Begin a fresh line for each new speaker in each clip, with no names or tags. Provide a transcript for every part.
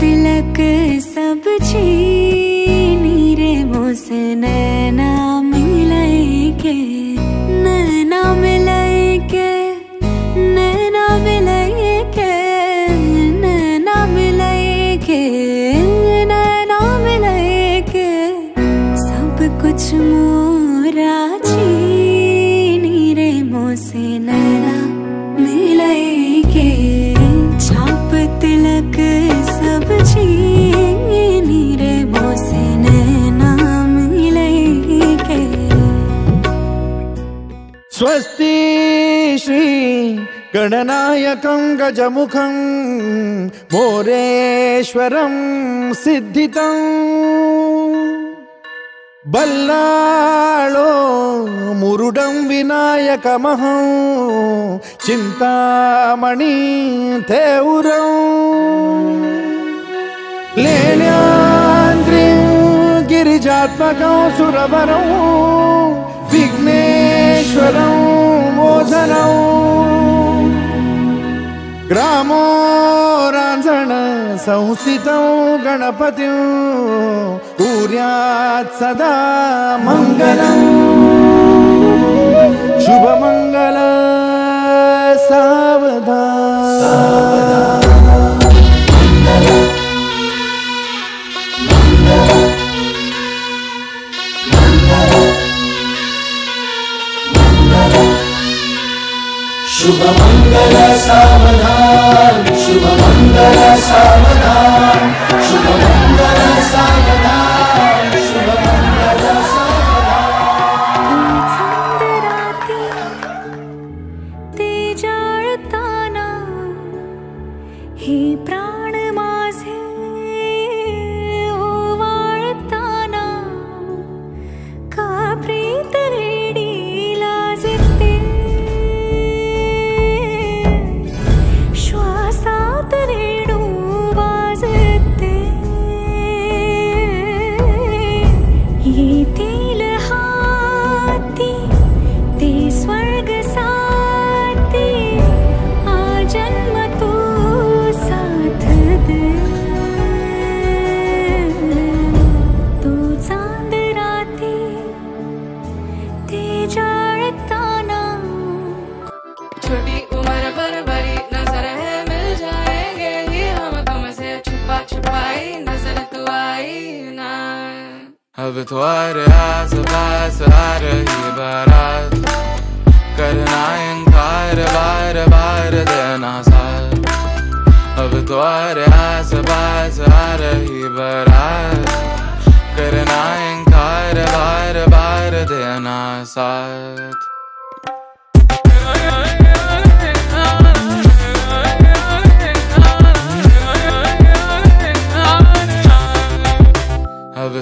तिलक सब छीनी रे मोस
स्वस्ति श्री गणनायकं गजमुखं मोरेश्वरं सिद्धितम् बल्लाळो मुरुडं विनायकमहं चिन्तामणि थेउरं लेण्यान्द्रिं गिरिजात्मकं सुरवरं विघ्नेश्वरं मोचनं ग्रामो राञ्जण संस्थितं गणपतिं। कुर्यात् सदा मङ्गलम् शुभमङ्गल सावधान
शुभमङ्गल सावधान शुभमङ्गल
चांद राती ते जाळताना हे
अब तुम्हारे आस पास आ रही बारात करना इनकार बार बार देना साथ अब तुम्हारे आस पास आ रही बारात करना इनकार बार बार देना साथ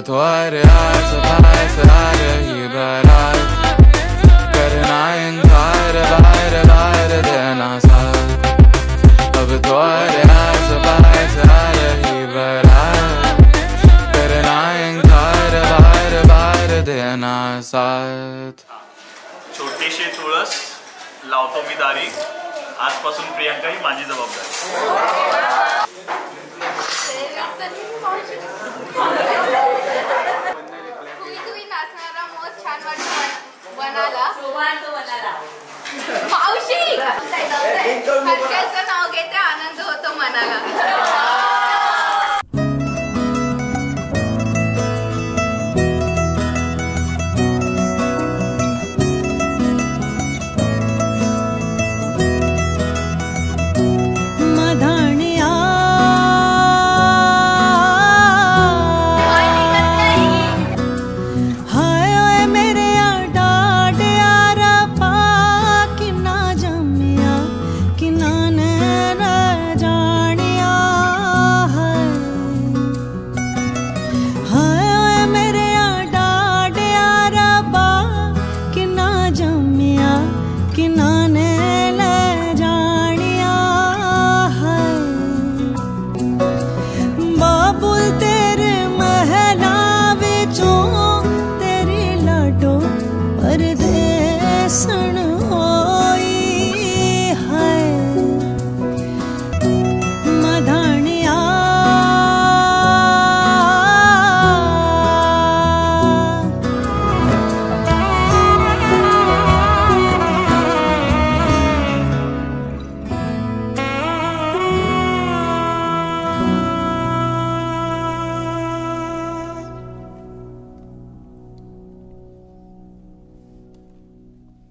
अब तुम्हारे आस पास आ रही बारात करना इनकार बार बार देना साथ अब तुम्हारे आस पास आ रही बारात करना इनकार बार बार देना साथ
छोटीशी तुळस लावतो मी दारी आजपासून प्रियांका ही माझी जबाबदारी
मावशी! खटक्याचं नाव घेते आनंद होतो मनाला sun.